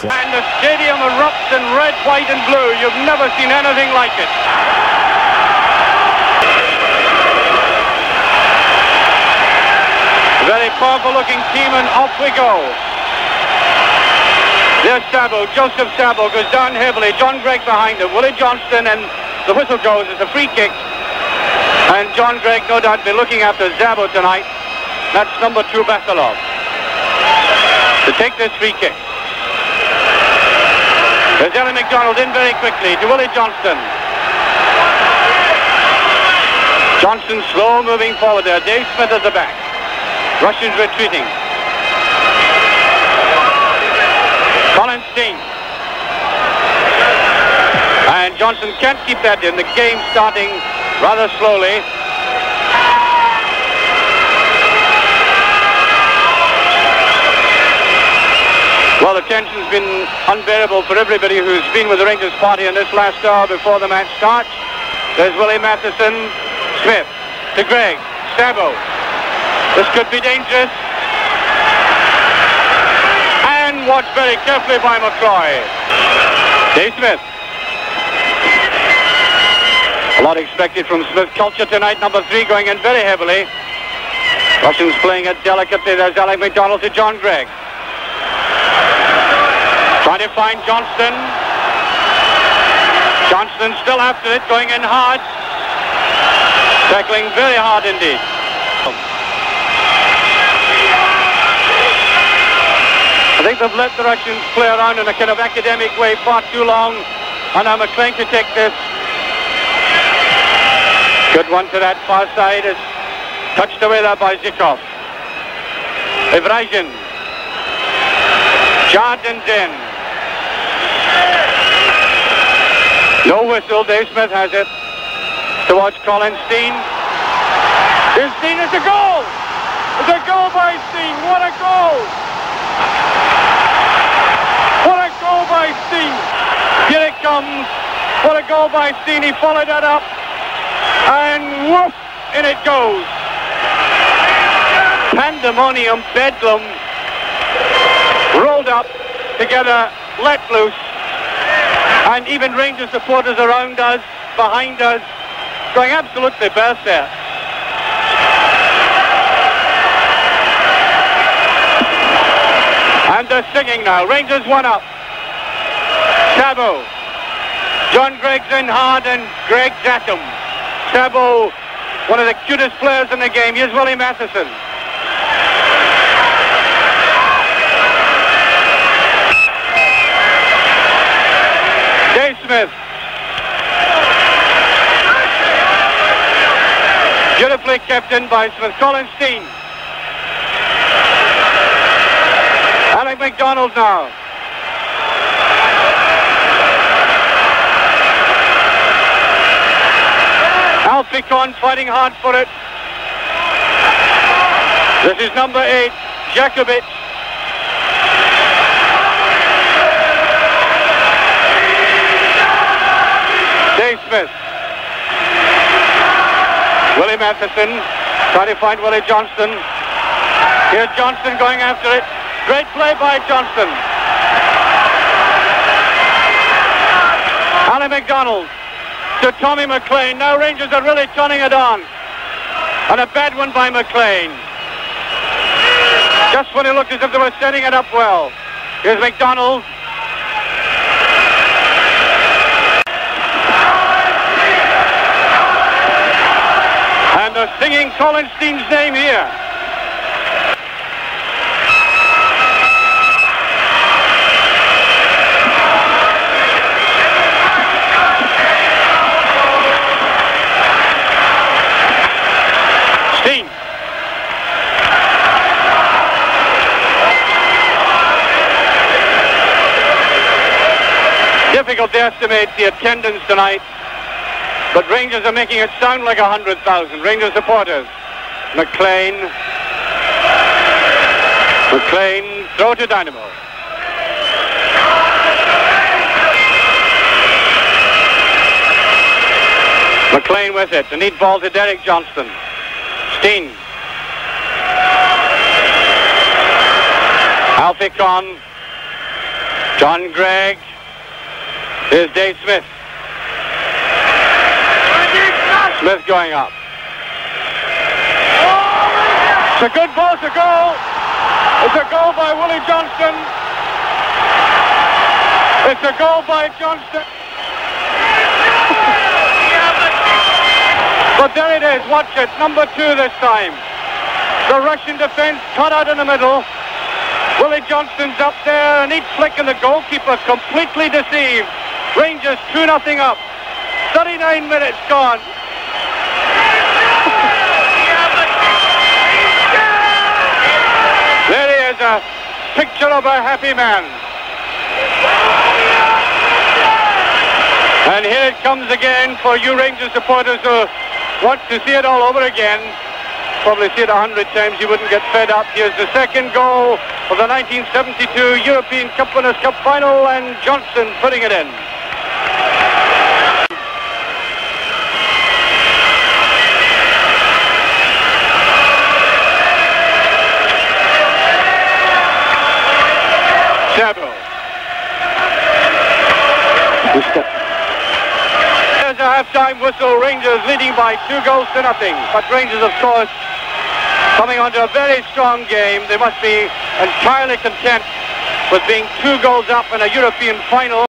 And the stadium erupts in red, white and blue. You've never seen anything like it. Very powerful looking team and off we go. There's Szabo, Joseph Szabo goes down heavily. John Greig behind him. Willie Johnston and the whistle goes. It's a free kick. And John Greig no doubt be looking after Szabo tonight. That's number two Bakalov. To take this free kick. There's McDonald in very quickly to Willie Johnston. Johnson slow moving forward there. Dave Smith at the back. Russians retreating. Colin Stein. And Johnston can't keep that in. The game starting rather slowly. Well, the tension's been unbearable for everybody who's been with the Rangers party in this last hour before the match starts. There's Willie Mathieson, Smith, to Greig, Szabo, this could be dangerous. And watched very carefully by McCloy. Dave Smith. A lot expected from Smith Culture tonight. Number three going in very heavily. Russians playing it delicately. There's Alec McDonald to John Greig. To find Johnston. Johnston still after it, going in hard. Tackling very hard indeed. I think they've let the Russians play around in a kind of academic way far too long. And I'm McLean to take this. Good one to that far side. It's touched away there by Zhikov. Evrazin. Jordan Den. No whistle. Dave Smith has it. Towards Colin Stein. Here's Stein. It's a goal! It's a goal by Stein. What a goal! What a goal by Stein. Here it comes. What a goal by Stein. He followed that up. And woof, in it goes. Pandemonium, bedlam, rolled up together, let loose. And even Rangers supporters around us, behind us, going absolutely berserk. And they're singing now. Rangers one up. Szabo. John Greig's in hard and Greg him. Szabo, one of the cutest players in the game. Here's Willie Mathieson. Dave Smith. Beautifully kept in by Smith. Colin Stein. Alec McDonald now. Alfie Conn fighting hard for it. This is number eight, Jakovic. Dave Smith. Willie Mathieson trying to find Willie Johnston. Here's Johnston going after it. Great play by Johnston. Alan McDonald to Tommy McLean. Now Rangers are really turning it on. And a bad one by McLean. Just when it looked as if they were setting it up well. Here's McDonald. Singing Colin Stein's name here. difficult to estimate the attendance tonight, but Rangers are making it sound like 100,000. Rangers supporters. McLean. McLean, throw to Dynamo. McLean with it. The neat ball to Derek Johnstone. Stein. Alfie Conn John Greig. Here's Dave Smith. Smith going up. It's a good ball, it's a goal. It's a goal by Willie Johnston. It's a goal by Johnston. but there it is, watch it, number two this time. The Russian defense cut out in the middle. Willie Johnston's up there, a neat flick and the goalkeeper completely deceived. Rangers 2 nothing up. 39 minutes gone. There he is, picture of a happy man. And here it comes again for you Rangers supporters who want to see it all over again. Probably see it a hundred times, you wouldn't get fed up. Here's the second goal of the 1972 European Cup Winners' Cup final, and Johnston putting it in. Szabo. There's a half-time whistle. Rangers leading by two goals to nothing. But Rangers, of course, coming onto a very strong game. They must be entirely content with being two goals up in a European final.